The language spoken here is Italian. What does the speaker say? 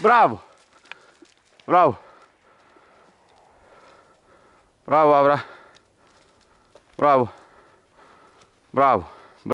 Bravo. Bravo. Bravo Avra. Bravo. Bravo.